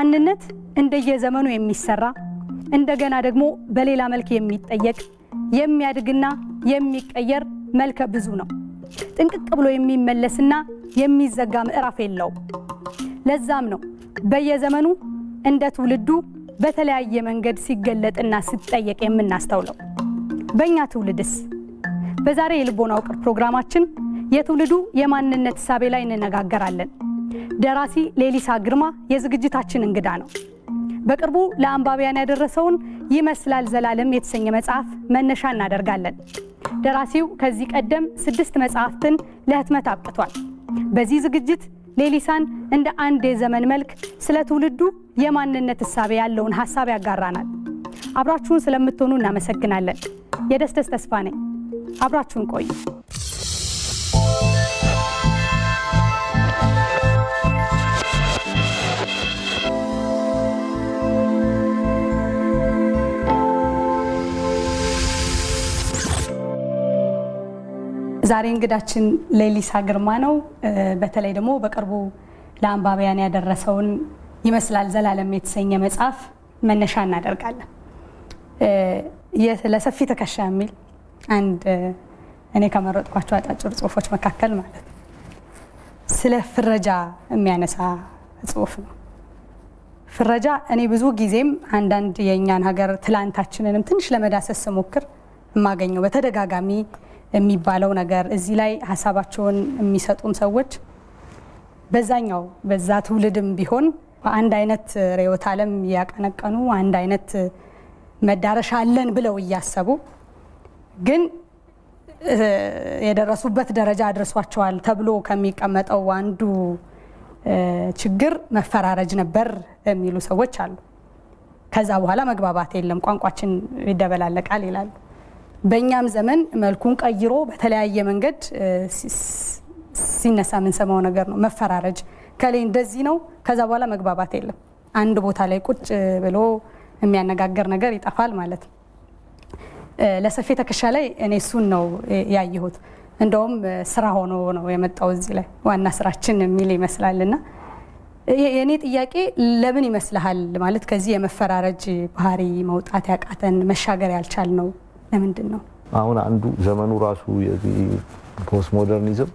ማንነት እንደየዘመኑ የሚሰራ እንደገና ደግሞ በሌላ መልክ የሚጠየቅ የሚያድግና የሚቀየር መልከ ብዙ ነው። ጥንቅቅ ብሎ የሚመለስና የሚዘጋ ምዕራፍ የለውም። ለዛም ነው በየዘመኑ እንደ ትውልዱ በተለያየ መንገድ ሲገለጥና ሲጠየቅ የምናስተውለው። በእኛ ትውልድስ? በዛሬ የልቦና ውቅር ፕሮግራማችን የትውልዱ የማንነት እሳቤ ላይ እንነጋገራለን። ደራሲ ሌሊሳ ግርማ የዝግጅታችን እንግዳ ነው። በቅርቡ ለአንባቢያን ያደረሰውን ይመስላል ዘላለም የተሰኘ መጽሐፍ መነሻ እናደርጋለን። ደራሲው ከዚህ ቀደም ስድስት መጽሐፍትን ለህትመት አብቅቷል። በዚህ ዝግጅት ሌሊሳን እንደ አንድ የዘመን መልክ ስለ ትውልዱ የማንነት እሳቤ ያለውን ሀሳብ ያጋራናል። አብራችሁን ስለምትሆኑ እናመሰግናለን። የደስደስ ተስፋ ነኝ። አብራችሁን ቆዩ። ዛሬ እንግዳችን ሌሊሳ ግርማ ነው። በተለይ ደግሞ በቅርቡ ለአንባቢያን ያደረሰውን ይመስላል ዘላለም የተሰኘ መጽሐፍ መነሻ እናደርጋለን። ለሰፊ ትከሻ የሚል አንድ እኔ ከመረጥኳቸው አጫጭር ጽሁፎች መካከል ማለት ነው ስለ ፍረጃ የሚያነሳ ጽሁፍ ነው። ፍረጃ እኔ ብዙ ጊዜም አንዳንድ የእኛን ሀገር ትላንታችንንም ትንሽ ለመዳሰስ ስሞክር የማገኘው በተደጋጋሚ የሚባለው ነገር እዚህ ላይ ሀሳባቸውን የሚሰጡም ሰዎች በዛኛው በዛ ትውልድም ቢሆን በአንድ አይነት ርዕዮተ ዓለም እያቀነቀኑ አንድ አይነት መዳረሻ አለን ብለው እያሰቡ ግን የደረሱበት ደረጃ አድርሷቸዋል ተብሎ ከሚቀመጠው አንዱ ችግር መፈራረጅ ነበር የሚሉ ሰዎች አሉ። ከዛ በኋላ መግባባት የለም፣ ቋንቋችን ይደበላለቃል ይላሉ። በእኛም ዘመን መልኩን ቀይሮ በተለያየ መንገድ ሲነሳ የምንሰማው ነገር ነው። መፈራረጅ ከሌ እንደዚህ ነው። ከዛ በኋላ መግባባት የለም። አንድ ቦታ ላይ ቁጭ ብሎ የሚያነጋገር ነገር ይጠፋል ማለት ነው። ለሰፊ ትከሻ ላይ እኔ እሱን ነው ያየሁት። እንደውም ስራ ሆኖ ነው የመጣው እዚህ ላይ ዋና ስራችን የሚል ይመስላል። እና የእኔ ጥያቄ ለምን ይመስልሃል ማለት ከዚህ የመፈራረጅ ባህሪ መውጣት ያቃተን መሻገር ያልቻል ነው ለምንድን ነው? አሁን አንዱ ዘመኑ ራሱ postmodernism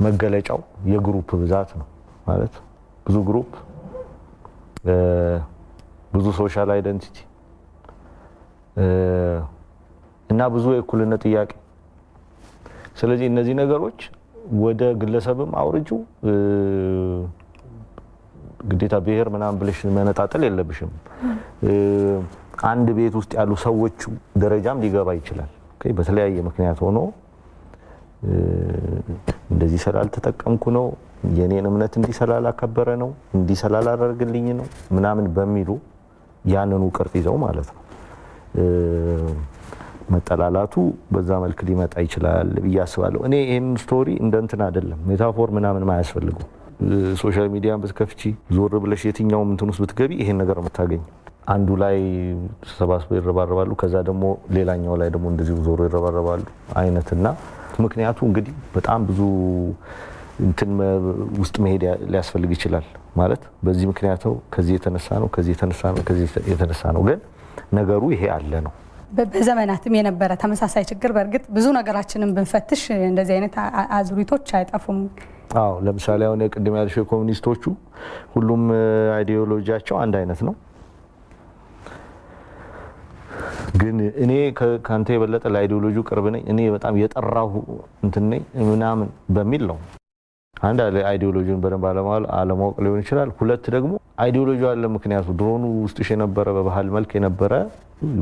መገለጫው የ group ብዛት ነው። ማለት ብዙ group፣ ብዙ social identity እና ብዙ የእኩልነት ጥያቄ። ስለዚህ እነዚህ ነገሮች ወደ ግለሰብም አውርጁ ግዴታ ብሔር ምናምን ብለሽ መነጣጠል የለብሽም። አንድ ቤት ውስጥ ያሉ ሰዎቹ ደረጃም ሊገባ ይችላል። በተለያየ ምክንያት ሆኖ እንደዚህ ስላልተጠቀምኩ ነው፣ የኔን እምነት እንዲህ ስላላከበረ ነው፣ እንዲህ ስላላደረግልኝ ነው ምናምን በሚሉ ያንኑ ቅርጽ ይዘው ማለት ነው መጠላላቱ በዛ መልክ ሊመጣ ይችላል ብዬ አስባለሁ። እኔ ይህን story እንደ እንትን አይደለም metaphor ምናምን አያስፈልጉም። social media ን ብትከፍቺ ዞር ብለሽ የትኛውም እንትን ውስጥ ብትገቢ ይሄን ነገር የምታገኝ አንዱ ላይ ተሰባስበው ይረባረባሉ፣ ከዛ ደግሞ ሌላኛው ላይ ደግሞ እንደዚሁ ዞሮ ይረባረባሉ አይነትና ምክንያቱ እንግዲህ በጣም ብዙ እንትን ውስጥ መሄድ ሊያስፈልግ ይችላል። ማለት በዚህ ምክንያት ከዚህ የተነሳ ነው ከዚህ የተነሳ ነው ከዚህ የተነሳ ነው፣ ግን ነገሩ ይሄ አለ ነው። በዘመናትም የነበረ ተመሳሳይ ችግር በእርግጥ ብዙ ነገራችንን ብንፈትሽ እንደዚህ አይነት አዙሪቶች አይጠፉም። አዎ ለምሳሌ አሁን የቅድም ያልሽው የኮሚኒስቶቹ ሁሉም ideology ያቸው አንድ አይነት ነው። ግን እኔ ከአንተ የበለጠ ለ ideology ቅርብ ነኝ፣ እኔ በጣም የጠራሁ እንትን ነኝ ምናምን በሚል ነው። አንድ ideology ውን በደንብ አለማወቅ ሊሆን ይችላል። ሁለት ደግሞ ideology አለ ምክንያቱ ድሮኑ ውስጥሽ የነበረ በባህል መልክ የነበረ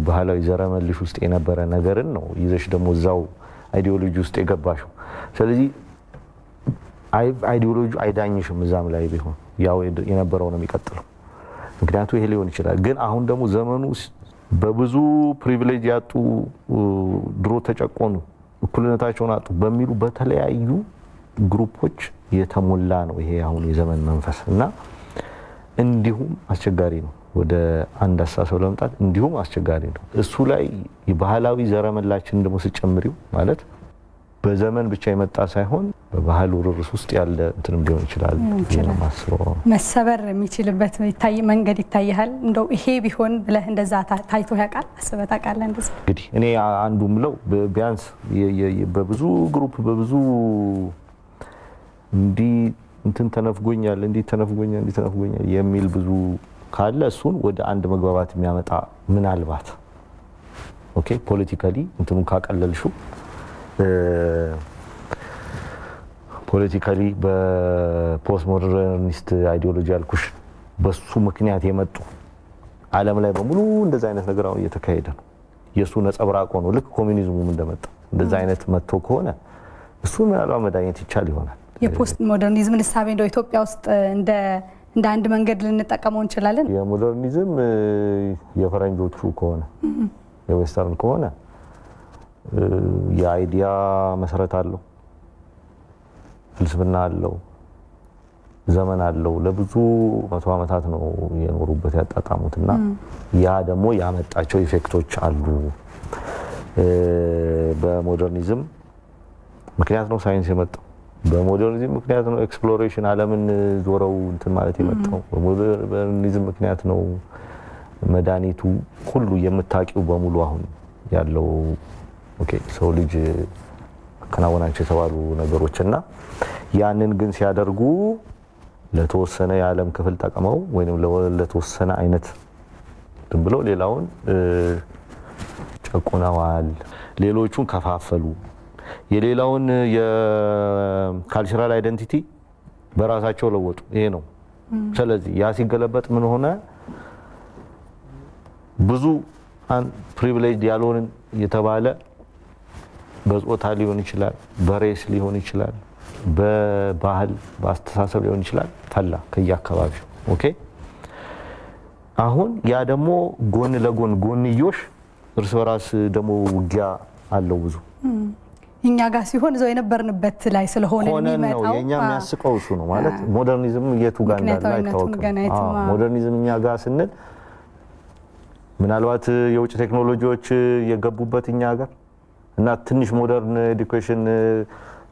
ባህላዊ ዘረመልሽ ውስጥ የነበረ ነገርን ነው ይዘሽ ደግሞ እዛው ideology ውስጥ የገባሽው። ስለዚህ ideology አይዳኝሽም። እዛም ላይ ቢሆን ያው የነበረው ነው የሚቀጥለው። ምክንያቱ ይሄ ሊሆን ይችላል። ግን አሁን ደግሞ ዘመኑ በብዙ privilege ያጡ ድሮ ተጨቆኑ፣ እኩልነታቸውን አጡ በሚሉ በተለያዩ ግሩፖች የተሞላ ነው ይሄ አሁን የዘመን መንፈስ እና እንዲሁም አስቸጋሪ ነው። ወደ አንድ አስተሳሰብ ለመምጣት እንዲሁም አስቸጋሪ ነው። እሱ ላይ የባህላዊ ዘረመላችን ደግሞ ስጨምሪው ማለት በዘመን ብቻ የመጣ ሳይሆን በባህል ውርርስ ውስጥ ያለ እንትንም ሊሆን ይችላል መሰበር የሚችልበት ይታይ መንገድ ይታይሃል። እንደው ይሄ ቢሆን ብለህ እንደዛ ታይቶ ያውቃል? አስበህ ታውቃለህ? እንደዛ እንግዲህ እኔ አንዱ ምለው ቢያንስ በብዙ group በብዙ እንዲህ እንትን ተነፍጎኛል እንዲህ ተነፍጎኛል እንዲህ ተነፍጎኛል የሚል ብዙ ካለ እሱን ወደ አንድ መግባባት የሚያመጣ ምናልባት okay politically እንትኑን ካቀለልሽው politically በ postmodernist ideology ያልኩሽ በሱ ምክንያት የመጡ ዓለም ላይ በሙሉ እንደዛ አይነት ነገር አሁን እየተካሄደ ነው። የእሱ ነጸብራቅ ሆኖ ልክ ኮሚኒዝሙም እንደመጣ እንደዛ አይነት መጥቶ ከሆነ እሱን ምናልባት መዳኘት ይቻል ይሆናል። የ postmodernism ን እሳቤ እንደው ኢትዮጵያ ውስጥ እንደ እንደ አንድ መንገድ ልንጠቀመው እንችላለን። የ modernism የፈረንጆቹ ከሆነ የ western ከሆነ የ idea መሰረት አለው፣ ፍልስፍና አለው፣ ዘመን አለው። ለብዙ መቶ ዓመታት ነው የኖሩበት ያጣጣሙት እና ያ ደግሞ ያመጣቸው effect ኦች አሉ። በ modernism ምክንያት ነው ሳይንስ የመጣው። በ modernism ምክንያት ነው exploration ዓለምን ዞረው እንትን ማለት የመጣው። በ modernism ምክንያት ነው መድኃኒቱ ሁሉ የምታውቂው በሙሉ አሁን ያለው okay ሰው ልጅ አከናወናቸው የተባሉ ነገሮች እና ያንን ግን ሲያደርጉ ለተወሰነ የዓለም ክፍል ጠቅመው ወይም ለተወሰነ አይነት ብለው ሌላውን ጨቁነዋል። ሌሎቹን ከፋፈሉ። የሌላውን የካልቸራል አይደንቲቲ በራሳቸው ለወጡ። ይሄ ነው። ስለዚህ ያ ሲገለበጥ ምን ሆነ? ብዙ privilege ያልሆንን የተባለ በጾታ ሊሆን ይችላል፣ በ race ሊሆን ይችላል፣ በባህል በአስተሳሰብ ሊሆን ይችላል። ፈላ ከየአካባቢው okay። አሁን ያ ደግሞ ጎን ለጎን ጎንዮሽ እርስ በራስ ደግሞ ውጊያ አለው ብዙ እኛ ጋር ሲሆን እዛው የነበርንበት ላይ ስለሆነ ነው የሚመጣው የእኛ አ- የሚያስቀው እሱ ነው ማለት modernism የቱ ጋር እንዳለ አይታወቅም። modernism እኛ ጋር ስንል ምናልባት የውጭ ቴክኖሎጂዎች የገቡበት እኛ ሀገር እና ትንሽ modern education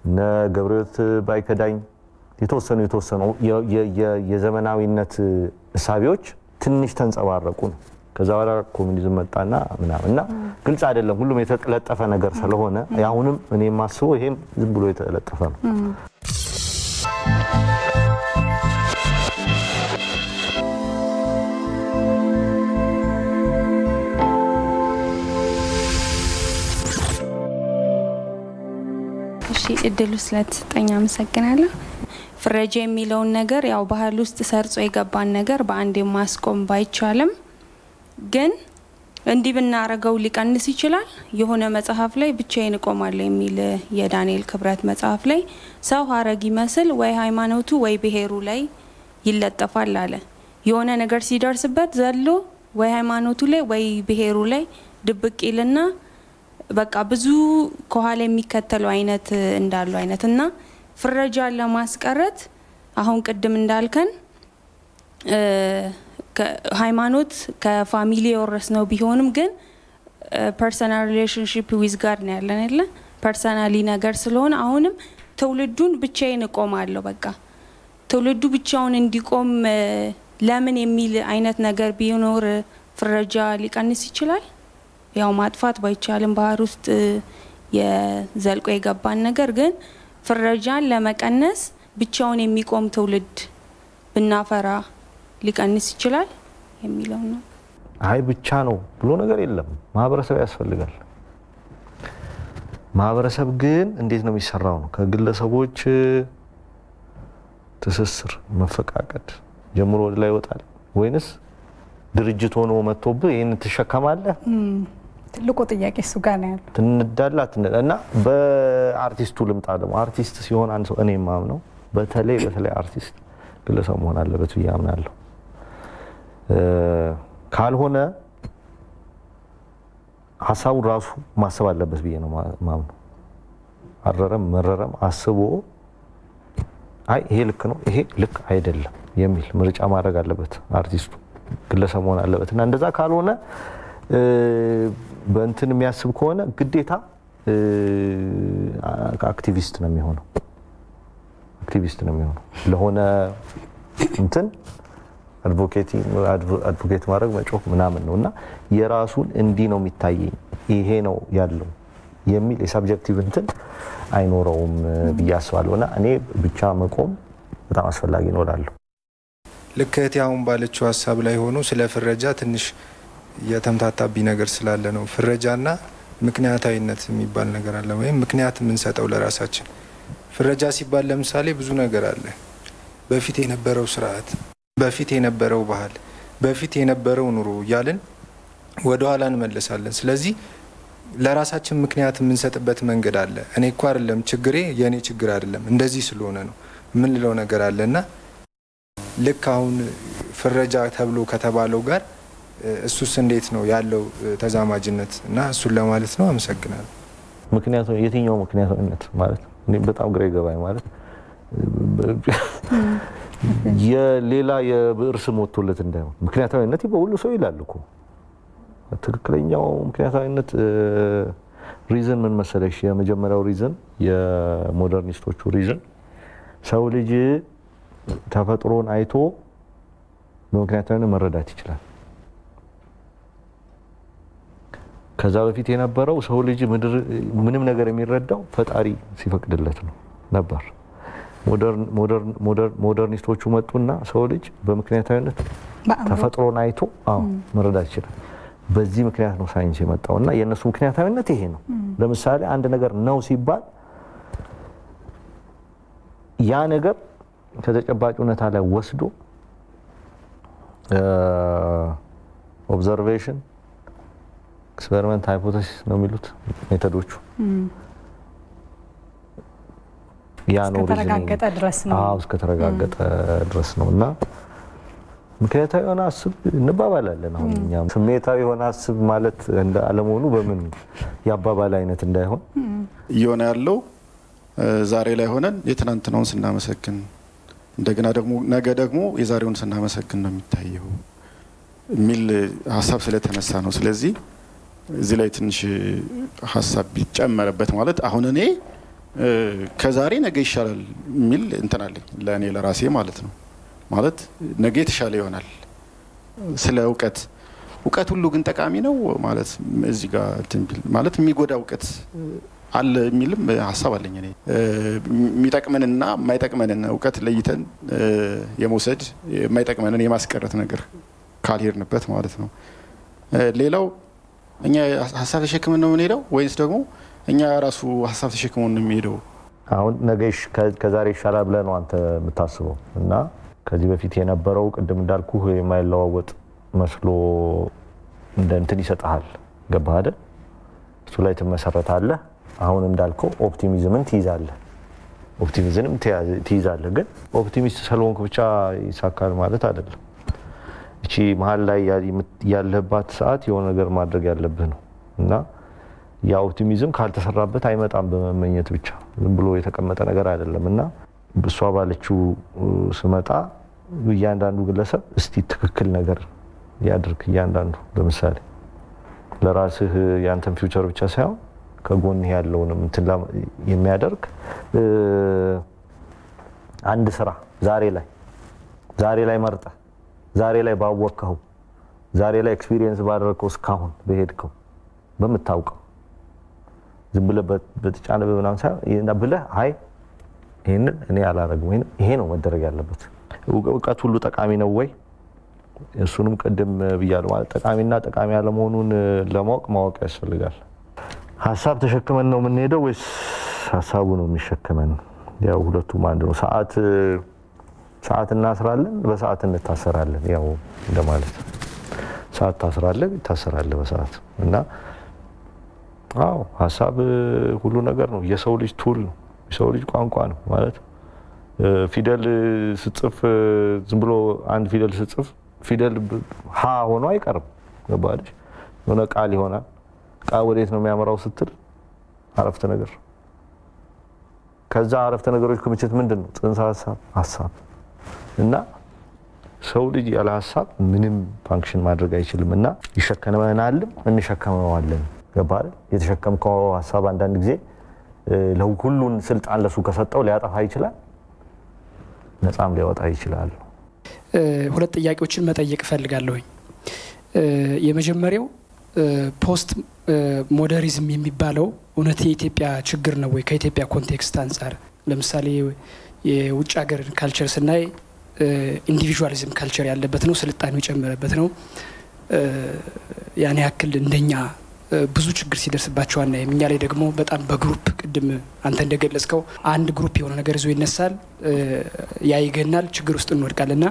እነ ገብረሕይወት ባይከዳኝ የተወሰኑ የተወሰኑ የዘመናዊነት እሳቤዎች ትንሽ ተንጸባረቁ ነው። ከዛ በኋላ ኮሚኒዝም መጣና ምናምን እና ግልጽ አይደለም። ሁሉም የተለጠፈ ነገር ስለሆነ አሁንም እኔ የማስበው ይሄም ዝም ብሎ የተለጠፈ ነው። እድሉ ስለተሰጠኝ አመሰግናለሁ። ፍረጃ የሚለውን ነገር ያው ባህል ውስጥ ሰርጾ የገባን ነገር በአንድ ማስቆም ባይቻልም ግን እንዲህ ብናረገው ሊቀንስ ይችላል። የሆነ መጽሐፍ ላይ ብቻዬን እቆማለሁ የሚል የዳንኤል ክብረት መጽሐፍ ላይ ሰው ሀረግ ይመስል ወይ ሃይማኖቱ ወይ ብሔሩ ላይ ይለጠፋል አለ። የሆነ ነገር ሲደርስበት ዘሎ ወይ ሃይማኖቱ ላይ ወይ ብሔሩ ላይ ድብቅ ይልና በቃ ብዙ ከኋላ የሚከተለው አይነት እንዳሉ አይነት እና ፍረጃን ለማስቀረት አሁን ቅድም እንዳልከን ሃይማኖት ከ family የወረስነው ቢሆንም ግን personal relationship with God ነው ያለን የለ personal ነገር ስለሆነ አሁንም ትውልዱን ብቻዬን እቆማለሁ በቃ ትውልዱ ብቻውን እንዲቆም ለምን የሚል አይነት ነገር ቢኖር ፍረጃ ሊቀንስ ይችላል። ያው ማጥፋት ባይቻልም ባህር ውስጥ የዘልቆ የገባን ነገር ግን ፍረጃን ለመቀነስ ብቻውን የሚቆም ትውልድ ብናፈራ ሊቀንስ ይችላል የሚለው ነው። አይ ብቻ ነው ብሎ ነገር የለም። ማህበረሰብ ያስፈልጋል። ማህበረሰብ ግን እንዴት ነው የሚሰራው ነው ከግለሰቦች ትስስር መፈቃቀድ ጀምሮ ወደ ላይ ይወጣል ወይንስ ድርጅት ሆኖ መጥቶብህ ይህን ትሸከማለህ ትልቁ ጥያቄ እሱ ጋር ነው ያለው። ትንዳላ እና በአርቲስቱ ልምጣ ደግሞ አርቲስት ሲሆን አንድ ሰው እኔ የማምነው በተለይ በተለይ አርቲስት ግለሰብ መሆን አለበት ብዬ አምናለሁ። ካልሆነ ሀሳቡን ራሱ ማሰብ አለበት ብዬ ነው ማምነው። አረረም መረረም አስቦ አይ ይሄ ልክ ነው ይሄ ልክ አይደለም የሚል ምርጫ ማድረግ አለበት አርቲስቱ ግለሰብ መሆን አለበት እና እንደዛ ካልሆነ በእንትን የሚያስብ ከሆነ ግዴታ አክቲቪስት ነው የሚሆነው። አክቲቪስት ነው የሚሆነው። ለሆነ እንትን advocate ማድረግ መጮህ ምናምን ነው። እና የራሱን እንዲህ ነው የሚታየኝ ይሄ ነው ያለው የሚል የሳብጀክቲቭ እንትን አይኖረውም ብዬ አስባለሁ። እና እኔ ብቻ መቆም በጣም አስፈላጊ ነው እላለሁ። ልክ እህቴ አሁን ባለችው ሀሳብ ላይ ሆኖ ስለ ፍረጃ ትንሽ የተምታታቢ ነገር ስላለ ነው። ፍረጃና ምክንያታዊነት የሚባል ነገር አለ፣ ወይም ምክንያት የምንሰጠው ለራሳችን። ፍረጃ ሲባል ለምሳሌ ብዙ ነገር አለ። በፊት የነበረው ስርዓት፣ በፊት የነበረው ባህል፣ በፊት የነበረው ኑሮ እያልን ወደኋላ እንመለሳለን። ስለዚህ ለራሳችን ምክንያት የምንሰጥበት መንገድ አለ። እኔ እኮ አይደለም ችግሬ የእኔ ችግር አይደለም እንደዚህ ስለሆነ ነው የምንለው ነገር አለ እና ልክ አሁን ፍረጃ ተብሎ ከተባለው ጋር እሱስ እንዴት ነው ያለው ተዛማጅነት? እና እሱን ለማለት ነው። አመሰግናለሁ። ምክንያቱ የትኛው ምክንያታዊነት ማለት በጣም ግራ ይገባኝ ማለት የሌላ የብዕር ስም ወጥቶለት እንዳይሆን ምክንያታዊነት በሁሉ ሰው ይላል እኮ ትክክለኛው ምክንያታዊነት reason ምን መሰለሽ? የመጀመሪያው reason የ modernist ኦቹ reason ሰው ልጅ ተፈጥሮን አይቶ በምክንያታዊነት መረዳት ይችላል። ከዛ በፊት የነበረው ሰው ልጅ ምንም ነገር የሚረዳው ፈጣሪ ሲፈቅድለት ነው ነበር። modernist ኦቹ መጡና ሰው ልጅ በምክንያታዊነት ተፈጥሮን አይቶ አዎ መረዳት ይችላል። በዚህ ምክንያት ነው ሳይንስ የመጣው እና የእነሱ ምክንያታዊነት ይሄ ነው። ለምሳሌ አንድ ነገር ነው ሲባል ያ ነገር ከተጨባጭ እውነታ ላይ ወስዶ observation፣ experiment፣ hypothesis ነው የሚሉት method ኦቹ ያ ነው እስከተረጋገጠ ድረስ ነው። አዎ እስከተረጋገጠ ድረስ ነው እና ምክንያታዊ የሆነ አስብ እንባባላለን። አሁን እኛም ስሜታዊ የሆነ አስብ ማለት እንደ አለመሆኑ በምን የአባባል አይነት እንዳይሆን እየሆነ ያለው ዛሬ ላይ ሆነን የትናንትናውን ስናመሰግን እንደገና ደግሞ ነገ ደግሞ የዛሬውን ስናመሰግን ነው የሚታየው የሚል ሀሳብ ስለተነሳ ነው። ስለዚህ እዚህ ላይ ትንሽ ሀሳብ ቢጨመረበት ማለት አሁን እኔ ከዛሬ ነገ ይሻላል የሚል እንትን አለኝ ለእኔ ለራሴ ማለት ነው። ማለት ነገ የተሻለ ይሆናል። ስለ እውቀት እውቀት ሁሉ ግን ጠቃሚ ነው ማለት እዚህ ጋር ማለት የሚጎዳ እውቀት አለ የሚልም ሀሳብ አለኝ እኔ የሚጠቅመንና የማይጠቅመንን እውቀት ለይተን የመውሰድ የማይጠቅመንን የማስቀረት ነገር ካልሄድንበት ማለት ነው። ሌላው እኛ ሀሳብ ተሸክመን ነው የምንሄደው ወይስ ደግሞ እኛ ራሱ ሀሳብ ተሸክመን ነው የሚሄደው? አሁን ነገ ከዛሬ ይሻላል ብለህ ነው አንተ የምታስበው እና ከዚህ በፊት የነበረው ቅድም እንዳልኩ የማይለዋወጥ መስሎ እንደ እንትን ይሰጥሃል። ገባህ አይደል? እሱ ላይ ትመሰረታለህ። አሁን እንዳልከው ኦፕቲሚዝምን ትይዛለህ፣ optimism ም ትይዛለህ። ግን optimist ስለሆንክ ብቻ ይሳካል ማለት አይደለም። እቺ መሀል ላይ ያለህባት ሰዓት የሆነ ነገር ማድረግ ያለብህ ነው እና ያ optimism ካልተሰራበት አይመጣም በመመኘት ብቻ ዝም ብሎ የተቀመጠ ነገር አይደለም እና እሷ ባለችው ስመጣ እያንዳንዱ ግለሰብ እስቲ ትክክል ነገር ያድርግ። እያንዳንዱ ለምሳሌ ለራስህ የአንተን future ብቻ ሳይሆን ከጎንህ ያለውንም የሚያደርግ አንድ ስራ ዛሬ ላይ ዛሬ ላይ መርጠህ ዛሬ ላይ ባወቅከው ዛሬ ላይ experience ባደረግከው እስካሁን በሄድከው በምታውቀው ዝም ብለህ በተጫነ ምናምን ሳይሆን ብለህ አይ ይህንን እኔ አላረግም ወይም ይሄ ነው መደረግ ያለበት። እውቀት ሁሉ ጠቃሚ ነው ወይ? እሱንም ቅድም ብያለሁ። ማለት ጠቃሚና ጠቃሚ ያለመሆኑን ለማወቅ ማወቅ ያስፈልጋል። ሀሳብ ተሸክመን ነው የምንሄደው ወይስ ሀሳቡ ነው የሚሸክመን? ያው ሁለቱም አንድ ነው። ሰዓት ሰዓት እናስራለን፣ በሰዓት እንታሰራለን። ያው እንደማለት ሰዓት ታስራለህ፣ ይታሰራለህ በሰዓት እና አዎ ሀሳብ ሁሉ ነገር ነው። የሰው ልጅ ቱል ነው። የሰው ልጅ ቋንቋ ነው ማለት ፊደል ስጽፍ ዝም ብሎ አንድ ፊደል ስጽፍ ፊደል ሀ ሆኖ አይቀርም። ገባለች የሆነ ቃል ይሆናል። ቃል ወዴት ነው የሚያመራው ስትል አረፍተ ነገር። ከዛ አረፍተ ነገሮች ክምችት ምንድን ነው? ጽንሰ ሀሳብ፣ ሀሳብ እና ሰው ልጅ ያለ ሀሳብ ምንም function ማድረግ አይችልም እና ይሸከመናልም እንሸከመዋለን ገባህ? የተሸከምከው ሀሳብ አንዳንድ ጊዜ ሁሉን ስልጣን ለሱ ከሰጠው ሊያጠፋ ይችላል፣ ነፃም ሊያወጣ ይችላል። ሁለት ጥያቄዎችን መጠየቅ እፈልጋለሁኝ። የመጀመሪያው post modernism የሚባለው እውነት የኢትዮጵያ ችግር ነው ወይ? ከኢትዮጵያ context አንጻር ለምሳሌ የውጭ ሀገር culture ስናይ individualism culture ያለበት ነው፣ ስልጣኔው የጨመረበት ነው። ያን ያክል እንደኛ ብዙ ችግር ሲደርስባቸው አናይም። እኛ ላይ ደግሞ በጣም በ group ቅድም አንተ እንደገለጽከው አንድ group የሆነ ነገር ይዞ ይነሳል፣ ያ ይገናል፣ ችግር ውስጥ እንወድቃል። ና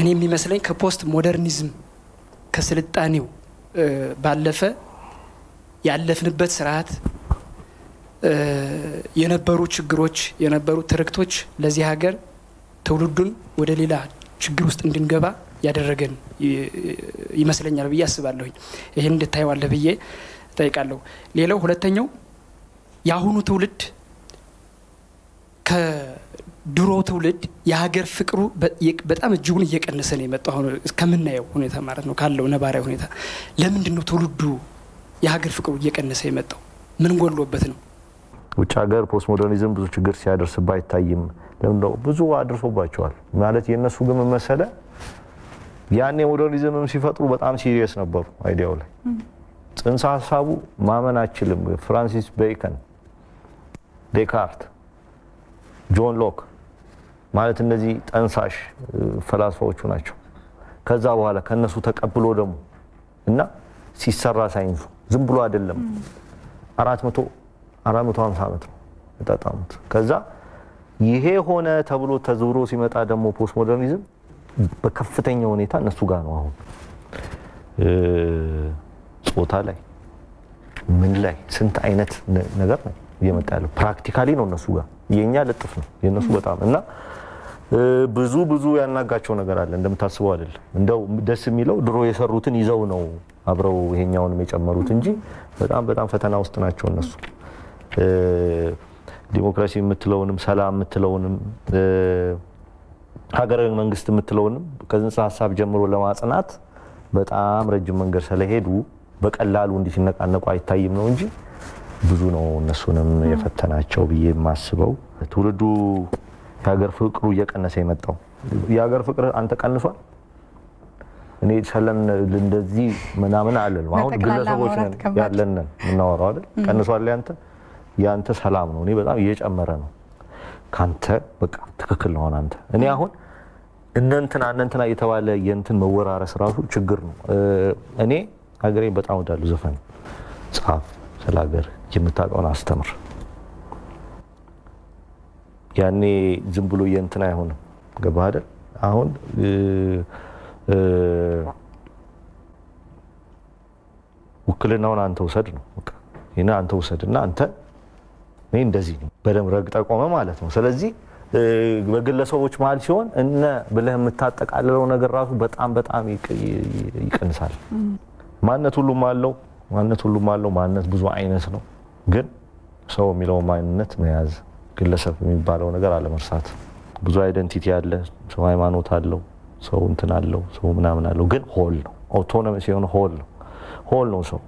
እኔ የሚመስለኝ ከ post modernism ከስልጣኔው ባለፈ ያለፍንበት ስርዓት የነበሩ ችግሮች የነበሩ ትርክቶች ለዚህ ሀገር ትውልዱን ወደ ሌላ ችግር ውስጥ እንድንገባ ያደረገን ይመስለኛል ብዬ አስባለሁኝ። ይህን እንድታየዋለህ ብዬ እጠይቃለሁ። ሌላው ሁለተኛው የአሁኑ ትውልድ ከድሮ ትውልድ የሀገር ፍቅሩ በጣም እጅጉን እየቀነሰ ነው የመጣው ከምናየው ሁኔታ ማለት ነው ካለው ነባራዊ ሁኔታ። ለምንድን ነው ትውልዱ የሀገር ፍቅሩ እየቀነሰ የመጣው? ምን ጎድሎበት ነው? ውጭ ሀገር post modernism ብዙ ችግር ሲያደርስባቸው አይታይም። ለምንድነው? ብዙ አድርሶባቸዋል። ማለት የእነሱ ግን መሰለ ያኔ modernism ም ሲፈጥሩ በጣም serious ነበሩ። idea ው ላይ ጽንሰ ሀሳቡ ማመን አችልም። ፍራንሲስ ቤከን፣ ዴካርት፣ ጆን ሎክ ማለት እነዚህ ጠንሳሽ ፈላስፋዎቹ ናቸው። ከዛ በኋላ ከነሱ ተቀብሎ ደግሞ እና ሲሰራ ሳይንሱ ዝም ብሎ አይደለም። አራት መቶ አራት መቶ ሀምሳ ዓመት ነው የጣጣሙት። ከዛ ይሄ ሆነ ተብሎ ተዝብሮ ሲመጣ ደግሞ postmodernism በከፍተኛ ሁኔታ እነሱ ጋር ነው አሁን ጾታ ላይ ምን ላይ ስንት አይነት ነገር ነው እየመጣ ያለው። practically ነው እነሱ ጋር፣ የእኛ ልጥፍ ነው የእነሱ በጣም እና ብዙ ብዙ ያናጋቸው ነገር አለ። እንደምታስበው አይደለም። እንደው ደስ የሚለው ድሮ የሰሩትን ይዘው ነው አብረው ይሄኛውንም የጨመሩት እንጂ በጣም በጣም ፈተና ውስጥ ናቸው እነሱ። ዲሞክራሲ የምትለውንም ሰላም የምትለውንም ሀገራዊ መንግስት የምትለውንም ከጽንሰ ሀሳብ ጀምሮ ለማጽናት በጣም ረጅም መንገድ ስለሄዱ በቀላሉ እንዲህ ሲነቃነቁ አይታይም ነው እንጂ ብዙ ነው እነሱንም የፈተናቸው ብዬ የማስበው። ትውልዱ የሀገር ፍቅሩ እየቀነሰ የመጣው የሀገር ፍቅር አንተ ቀንሷል። እኔ ሰለን እንደዚህ ምናምን አለን። አሁን ግለሰቦች ነን ያለን ነን የምናወራው አይደል? ቀንሷል። ያንተ ያንተ ሰላም ነው። እኔ በጣም እየጨመረ ነው። ካንተ በቃ ትክክል ነው። አንተ እኔ አሁን እነንትና እነንትና እየተባለ የእንትን መወራረስ ራሱ ችግር ነው። እኔ ሀገሬን በጣም ወዳለሁ። ዘፈን ጻፍ፣ ስለ ሀገር የምታውቀውን አስተምር። ያኔ ዝም ብሎ የእንትን አይሆንም። ገባህ አይደል? አሁን ውክልናውን አንተ ውሰድ ነው አንተ ውሰድ እና አንተ እኔ እንደዚህ ነው በደንብ ረግጠህ ቆመ ማለት ነው። ስለዚህ በግለሰቦች መሀል ሲሆን እነ ብለህ የምታጠቃልለው ነገር ራሱ በጣም በጣም ይቀንሳል። ማንነት ሁሉም አለው፣ ማንነት ሁሉም አለው። ማንነት ብዙ አይነት ነው። ግን ሰው የሚለው ማንነት መያዝ፣ ግለሰብ የሚባለው ነገር አለመርሳት። ብዙ identity አለ። ሰው ሃይማኖት አለው፣ ሰው እንትን አለው፣ ሰው ምናምን አለው። ግን whole ነው። autonomous የሆነ whole ነው። whole ነው ሰው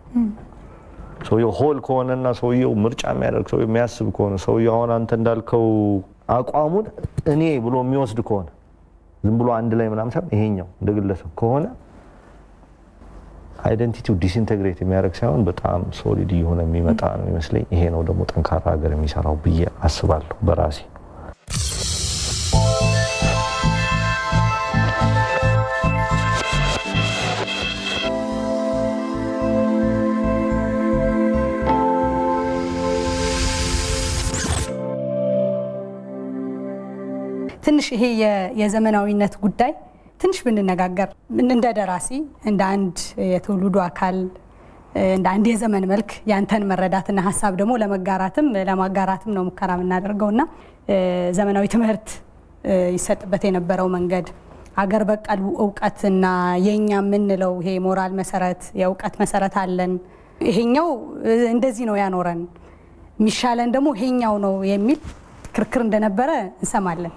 ሰውየው whole ከሆነና ሰውየው ምርጫ የሚያደርግ ሰው የሚያስብ ከሆነ ሰውየው አሁን አንተ እንዳልከው አቋሙን እኔ ብሎ የሚወስድ ከሆነ ዝም ብሎ አንድ ላይ ምናምን ሳይሆን ይሄኛው እንደ ግለሰብ ከሆነ identity ው disintegrate የሚያደርግ ሳይሆን በጣም solid እየሆነ የሚመጣ ነው ይመስለኝ። ይሄ ነው ደግሞ ጠንካራ ሀገር የሚሰራው ብዬ አስባለሁ በራሴ። ትንሽ ይሄ የዘመናዊነት ጉዳይ ትንሽ ብንነጋገር እንደ ደራሲ እንደ አንድ የትውልዱ አካል እንደ አንድ የዘመን መልክ ያንተን መረዳትና ሀሳብ ደግሞ ለመጋራትም ለማጋራትም ነው ሙከራ የምናደርገው እና ዘመናዊ ትምህርት ይሰጥበት የነበረው መንገድ አገር በቀል እውቀትና የኛ የምንለው ይሄ ሞራል መሰረት የእውቀት መሰረት አለን። ይሄኛው እንደዚህ ነው ያኖረን፣ የሚሻለን ደግሞ ይሄኛው ነው የሚል ክርክር እንደነበረ እንሰማለን።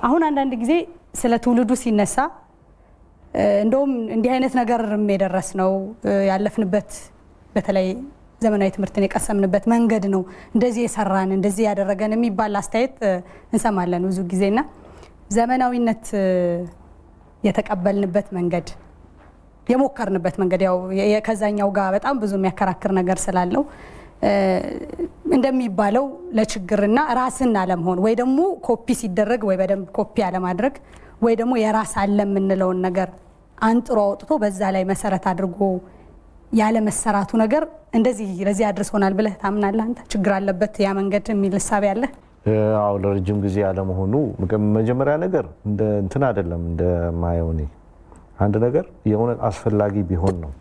አሁን አንዳንድ ጊዜ ስለ ትውልዱ ሲነሳ እንደውም እንዲህ አይነት ነገር የደረስ ነው ያለፍንበት በተለይ ዘመናዊ ትምህርትን የቀሰምንበት መንገድ ነው እንደዚህ የሰራን እንደዚህ ያደረገን የሚባል አስተያየት እንሰማለን ብዙ ጊዜና ዘመናዊነት የተቀበልንበት መንገድ የሞከርንበት መንገድ ያው ከዛኛው ጋር በጣም ብዙ የሚያከራክር ነገር ስላለው እንደሚባለው ለችግርና ራስን አለመሆን ወይ ደግሞ ኮፒ ሲደረግ ወይ በደንብ ኮፒ አለማድረግ ወይ ደግሞ የራስ አለ የምንለውን ነገር አንጥሮ አውጥቶ በዛ ላይ መሰረት አድርጎ ያለ መሰራቱ ነገር እንደዚህ ለዚህ አድርሶናል ብለህ ታምናለህ? አንተ ችግር አለበት ያ መንገድ የሚል እሳቤ አለ? አዎ ለረጅም ጊዜ ያለመሆኑ መጀመሪያ ነገር እንትን አይደለም እንደማየው እኔ አንድ ነገር የእውነት አስፈላጊ ቢሆን ነው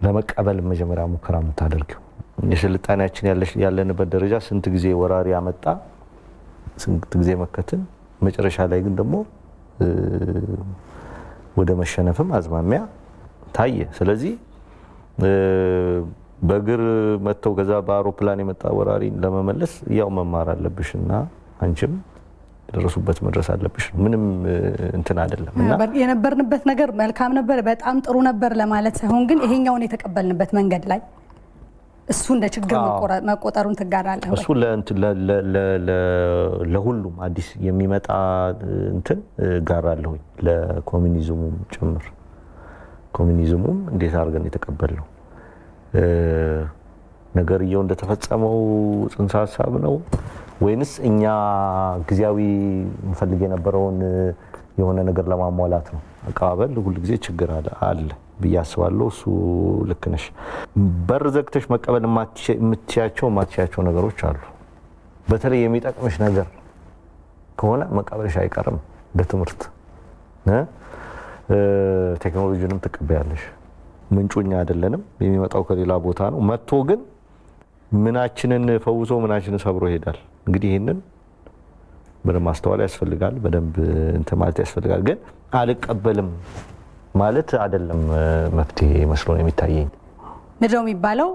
ለመቀበል መጀመሪያ ሙከራ የምታደርገው። የስልጣኔያችን ያለንበት ደረጃ ስንት ጊዜ ወራሪ ያመጣ ስንት ጊዜ መከትን፣ መጨረሻ ላይ ግን ደግሞ ወደ መሸነፍም አዝማሚያ ታየ። ስለዚህ በእግር መጥተው ከዛ በአውሮፕላን የመጣ ወራሪ ለመመለስ ያው መማር አለብሽ እና አንቺም የደረሱበት መድረስ አለብሽ። ምንም እንትን አይደለም እና የነበርንበት ነገር መልካም ነበር፣ በጣም ጥሩ ነበር ለማለት ሳይሆን ግን ይሄኛውን የተቀበልንበት መንገድ ላይ እሱ እንደ ችግር መቆጠሩን ትጋራለህ? እሱ ለሁሉም አዲስ የሚመጣ እንትን ጋራለሁኝ ለኮሚኒዝሙም ጭምር ኮሚኒዝሙም እንዴት አድርገን የተቀበል ነው ነገርየው እንደተፈጸመው ጽንሰ ሀሳብ ነው ወይንስ እኛ ጊዜያዊ እንፈልግ የነበረውን የሆነ ነገር ለማሟላት ነው? አቀባበል ሁል ጊዜ ችግር አለ ብዬ አስባለሁ። እሱ ልክ ነሽ። በር ዘግተሽ መቀበል የምትችያቸው የማትችያቸው ነገሮች አሉ። በተለይ የሚጠቅምሽ ነገር ከሆነ መቀበልሽ አይቀርም። እንደ ትምህርት ቴክኖሎጂንም ትቀበያለሽ። ምንጩኛ አይደለንም፣ የሚመጣው ከሌላ ቦታ ነው። መጥቶ ግን ምናችንን ፈውሶ ምናችንን ሰብሮ ይሄዳል። እንግዲህ ይህንን በደንብ ማስተዋል ያስፈልጋል። በደንብ እንትን ማለት ያስፈልጋል። ግን አልቀበልም ማለት አይደለም መፍትሄ መስሎ ነው የሚታየኝ። ምድረው የሚባለው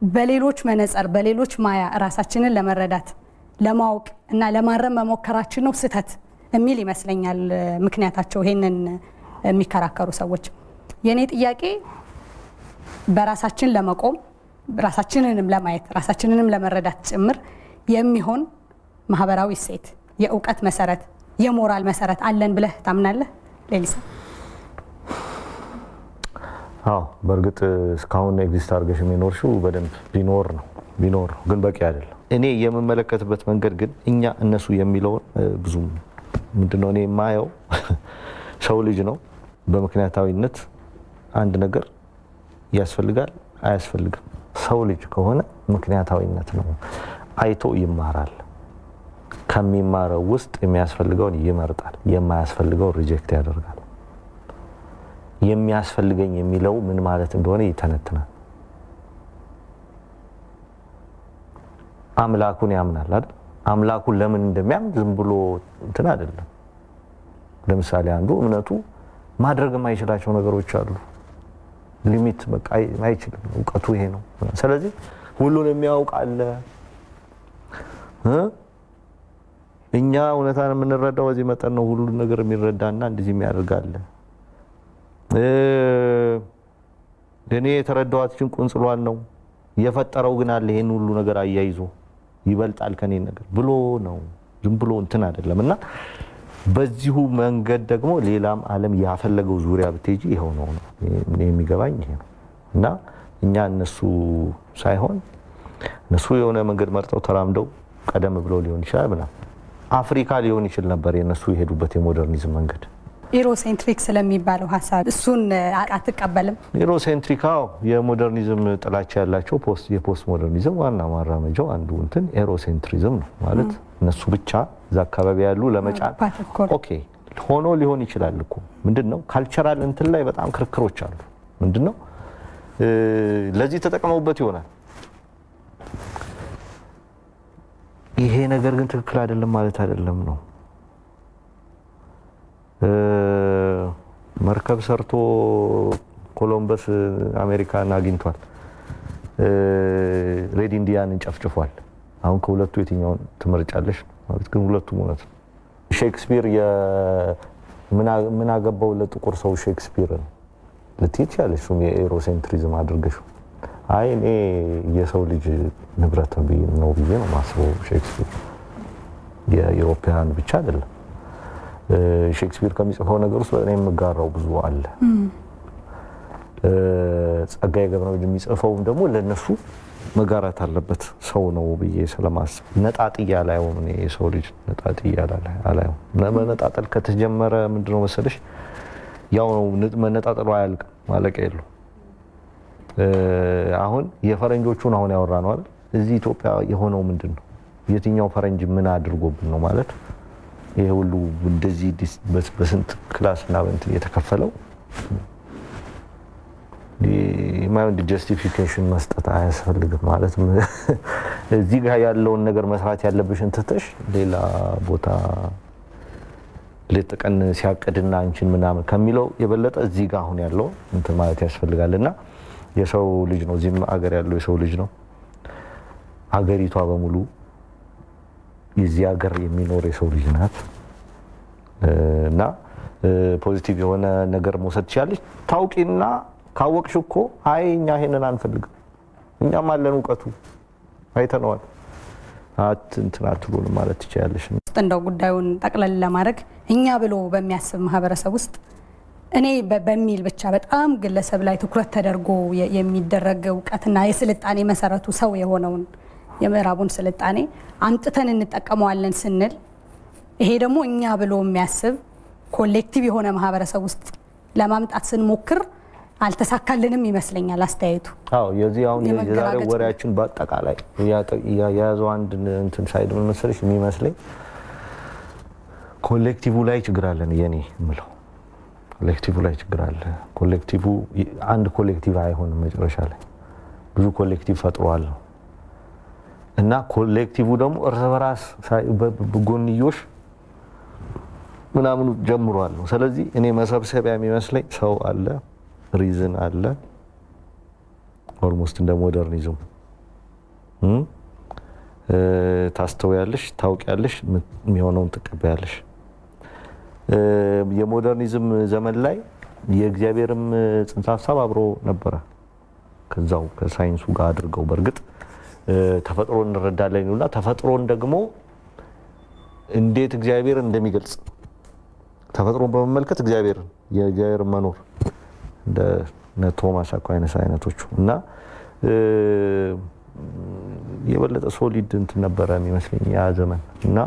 በሌሎች መነጽር በሌሎች ማያ ራሳችንን ለመረዳት ለማወቅ እና ለማረም መሞከራችን ነው ስህተት የሚል ይመስለኛል ምክንያታቸው ይሄንን የሚከራከሩ ሰዎች። የእኔ ጥያቄ በራሳችን ለመቆም ራሳችንንም ለማየት ራሳችንንም ለመረዳት ጭምር የሚሆን ማህበራዊ እሴት፣ የእውቀት መሰረት፣ የሞራል መሰረት አለን ብለህ ታምናለህ ሌሊሳ? አዎ በእርግጥ እስካሁን exist አድርገሽ የሚኖርሽው በደንብ ቢኖር ነው ቢኖር ነው፣ ግን በቂ አይደለም። እኔ የምመለከትበት መንገድ ግን እኛ እነሱ የሚለውን ብዙም ምንድነው እኔ የማየው ሰው ልጅ ነው። በምክንያታዊነት አንድ ነገር ያስፈልጋል አያስፈልግም። ሰው ልጅ ከሆነ ምክንያታዊነት ነው። አይቶ ይማራል። ከሚማረው ውስጥ የሚያስፈልገውን ይመርጣል፣ የማያስፈልገውን ሪጀክት ያደርጋል። የሚያስፈልገኝ የሚለው ምን ማለት እንደሆነ ይተነትናል። አምላኩን ያምናል አይደል? አምላኩን ለምን እንደሚያምን ዝም ብሎ እንትን አይደለም። ለምሳሌ አንዱ እምነቱ ማድረግ የማይችላቸው ነገሮች አሉ። ሊሚት በቃ አይችልም፣ እውቀቱ ይሄ ነው። ስለዚህ ሁሉን የሚያውቅ አለ። እኛ እውነታን የምንረዳው በዚህ መጠን ነው። ሁሉን ነገር የሚረዳና እንደዚህ የሚያደርጋለ እኔ የተረዳኋትችን ቁንጽሏን ነው። የፈጠረው ግን አለ ይሄን ሁሉ ነገር አያይዞ ይበልጣል ከኔ ነገር ብሎ ነው። ዝም ብሎ እንትን አይደለም። እና በዚሁ መንገድ ደግሞ ሌላም ዓለም ያፈለገው ዙሪያ ብትሄጂ ይኸው ነው ነው። የሚገባኝ ይሄ ነው። እና እኛ እነሱ ሳይሆን እነሱ የሆነ መንገድ መርጠው ተራምደው ቀደም ብለው ሊሆን ይችላል ምናምን አፍሪካ ሊሆን ይችል ነበር የእነሱ የሄዱበት የ modernism መንገድ። Eurocentric ስለሚባለው ሀሳብ እሱን አትቀበልም? Eurocentric የ modernism ጥላቻ ያላቸው የ postmodernism ዋና ማራመጃው አንዱ እንትን Eurocentrism ነው ማለት እነሱ ብቻ እዛ አካባቢ ያሉ ለመጫን okay። ሆኖ ሊሆን ይችላል እኮ። ምንድን ነው cultural እንትን ላይ በጣም ክርክሮች አሉ። ምንድን ነው ለዚህ ተጠቅመውበት ይሆናል። ይሄ ነገር ግን ትክክል አይደለም ማለት አይደለም ነው መርከብ ሰርቶ ኮሎምበስ አሜሪካን አግኝቷል። Red Indian ን ጨፍጭፏል። አሁን ከሁለቱ የትኛውን ትመርጫለሽ? ማለት ግን ሁለቱም እውነት ነው። ሼክስፒር ምን አገባው ለጥቁር ሰው ሼክስፒርን ልትይ ትችያለሽ። እሱም የ Eurocentrism አድርገሽው አይ እኔ የሰው ልጅ ንብረት ነው ብዬ ነው ማስበው። ሼክስፒር የኢሮፓውያን ብቻ አይደለም። ሼክስፒር ከሚጽፈው ነገር ውስጥ እኔ የምጋራው ብዙ አለ። ጸጋዬ ገብረመድኅን የሚጽፈውም ደግሞ ለእነሱ መጋራት አለበት ሰው ነው ብዬ ስለማስብ ነጣጥያ እኔ የሰው ልጅ ነጣጥያ አላየውም። መነጣጠል ከተጀመረ ምንድነው መሰለሽ ያው ነው መነጣጠሉ አያልቅም፣ ማለቂያ የለው። አሁን የፈረንጆቹን አሁን ያወራ ነው አይደል? እዚህ ኢትዮጵያ የሆነው ምንድን ነው? የትኛው ፈረንጅ ምን አድርጎብን ነው ማለት ይሄ ሁሉ እንደዚህ በስንት class እና በእንትን የተከፈለው mind justification መስጠት አያስፈልግም። ማለት እዚህ ጋር ያለውን ነገር መስራት ያለብሽን ትተሽ ሌላ ቦታ ሌት ሲያቅድና አንቺን ምናምን ከሚለው የበለጠ እዚህ ጋር አሁን ያለው እንትን ማለት ያስፈልጋል። እና የሰው ልጅ ነው እዚህም አገር ያለው የሰው ልጅ ነው። አገሪቷ በሙሉ የዚህ ሀገር የሚኖር የሰው ልጅ ናት እና positive የሆነ ነገር መውሰድ ትችላለች። ታውቂና ካወቅሽ እኮ አይ እኛ ይሄንን አንፈልግም፣ እኛም አለን እውቀቱ አይተነዋል፣ እንትን አትሉንም ማለት ትችላለሽ። እንደው ጉዳዩን ጠቅለል ለማድረግ እኛ ብሎ በሚያስብ ማህበረሰብ ውስጥ እኔ በሚል ብቻ በጣም ግለሰብ ላይ ትኩረት ተደርጎ የሚደረግ እውቀትና የስልጣኔ መሰረቱ ሰው የሆነውን የምዕራቡን ስልጣኔ አምጥተን እንጠቀመዋለን ስንል ይሄ ደግሞ እኛ ብሎ የሚያስብ collective የሆነ ማህበረሰብ ውስጥ ለማምጣት ስንሞክር አልተሳካልንም ይመስለኛል አስተያየቱ። አዎ የዚህ አሁን የዛሬ ወሬያችን በአጠቃላይ የያዘው አንድ እንትን side ምን መሰለሽ የሚመስለኝ collective ላይ ችግር አለን። የኔ የምለው collective ላይ ችግር አለ። collective አንድ collective አይሆንም መጨረሻ ላይ ብዙ collective ፈጥሯል እና collective ደግሞ እርስ በራስ ጎንዮሽ ምናምኑ ጀምሯል ነው። ስለዚህ እኔ መሰብሰቢያ የሚመስለኝ ሰው አለ፣ reason አለ፣ almost እንደ modernism ታስተውያለሽ፣ ታውቂያለሽ፣ የሚሆነውን ትቀበያለሽ። የ modernism ዘመን ላይ የእግዚአብሔርም ጽንሰ ሀሳብ አብሮ ነበረ። ከዛው ከሳይንሱ ጋር አድርገው በእርግጥ ተፈጥሮ እንረዳለን ይሉና ተፈጥሮን ደግሞ እንዴት እግዚአብሔር እንደሚገልጽ ተፈጥሮን በመመልከት እግዚአብሔርን የእግዚአብሔር መኖር እንደ ቶማስ አኳይነስ አይነቶቹ እና የበለጠ solid እንትን ነበረ የሚመስለኝ ያ ዘመን እና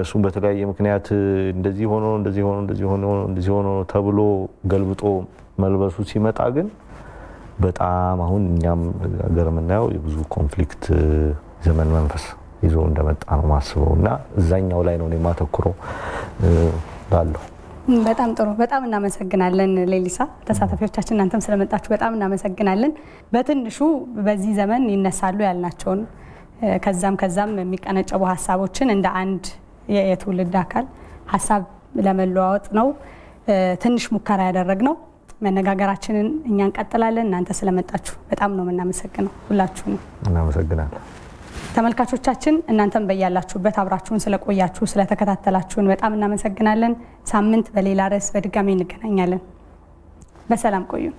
እሱም በተለያየ ምክንያት እንደዚህ ሆኖ እንደዚህ ሆኖ እንደዚህ ሆኖ እንደዚህ ሆኖ ተብሎ ገልብጦ መልበሱ ሲመጣ ግን በጣም አሁን እኛም ሀገር የምናየው የብዙ conflict ዘመን መንፈስ ይዞ እንደመጣ ነው ማስበው እና እዛኛው ላይ ነው የማተኩረው ላለው በጣም ጥሩ። በጣም እናመሰግናለን ሌሊሳ። ተሳታፊዎቻችን እናንተም ስለመጣችሁ በጣም እናመሰግናለን። በትንሹ በዚህ ዘመን ይነሳሉ ያልናቸውን ከዛም ከዛም የሚቀነጨቡ ሀሳቦችን እንደ አንድ የትውልድ አካል ሀሳብ ለመለዋወጥ ነው ትንሽ ሙከራ ያደረግነው። መነጋገራችንን እኛ እንቀጥላለን። እናንተ ስለመጣችሁ በጣም ነው የምናመሰግነው ሁላችሁንም። እናመሰግናለን። ተመልካቾቻችን እናንተም በያላችሁበት አብራችሁን ስለቆያችሁ ስለተከታተላችሁን በጣም እናመሰግናለን። ሳምንት በሌላ ርዕስ በድጋሚ እንገናኛለን። በሰላም ቆዩን።